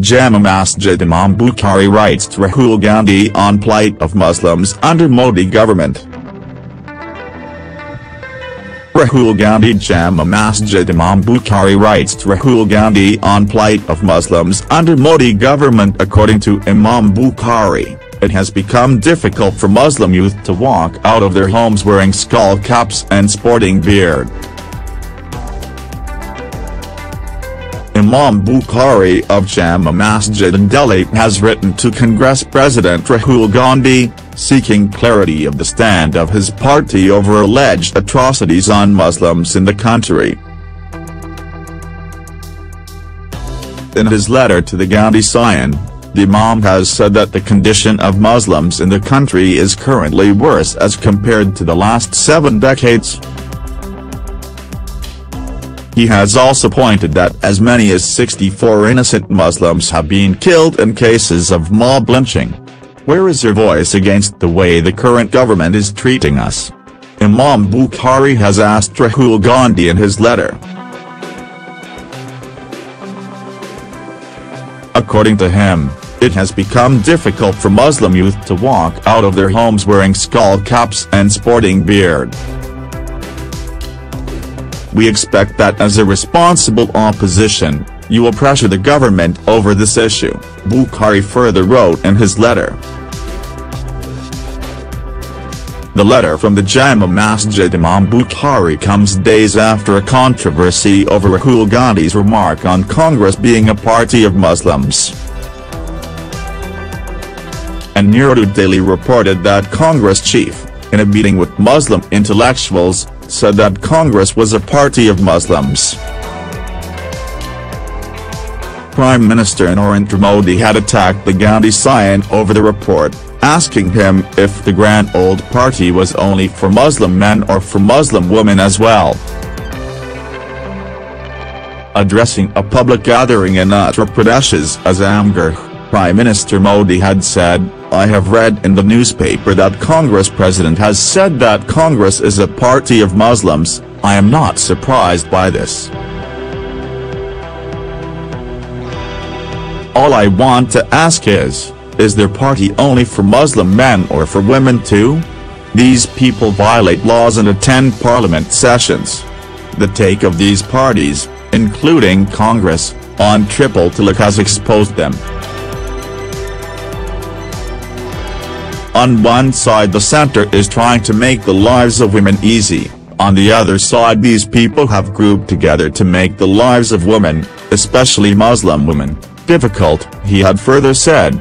Jama Masjid Imam Bukhari writes to Rahul Gandhi on plight of Muslims under Modi government. Rahul Gandhi Jama Masjid Imam Bukhari writes to Rahul Gandhi on plight of Muslims under Modi government According to Imam Bukhari, it has become difficult for Muslim youth to walk out of their homes wearing skull caps and sporting beard. Imam Bukhari of Jama Masjid in Delhi has written to Congress President Rahul Gandhi, seeking clarity of the stand of his party over alleged atrocities on Muslims in the country. In his letter to the Gandhi scion, the Imam has said that the condition of Muslims in the country is currently worse as compared to the last seven decades. He has also pointed that as many as 64 innocent Muslims have been killed in cases of mob lynching. Where is your voice against the way the current government is treating us? Imam Bukhari has asked Rahul Gandhi in his letter. According to him, it has become difficult for Muslim youth to walk out of their homes wearing skull caps and sporting beard. We expect that as a responsible opposition, you will pressure the government over this issue, Bukhari further wrote in his letter. The letter from the Jama Masjid Imam Bukhari comes days after a controversy over Rahul Gandhi's remark on Congress being a party of Muslims. And New Daily reported that Congress chief, in a meeting with Muslim intellectuals, said that Congress was a party of Muslims. Prime Minister Narendra Modi had attacked the Gandhi scion over the report, asking him if the Grand Old Party was only for Muslim men or for Muslim women as well. Addressing a public gathering in Uttar Pradesh's Azamgarh, Prime Minister Modi had said, I have read in the newspaper that Congress President has said that Congress is a party of Muslims, I am not surprised by this. All I want to ask is, is their party only for Muslim men or for women too? These people violate laws and attend parliament sessions. The take of these parties, including Congress, on Triple Talaq has exposed them. On one side the center is trying to make the lives of women easy, on the other side these people have grouped together to make the lives of women, especially Muslim women, difficult, he had further said.